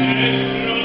and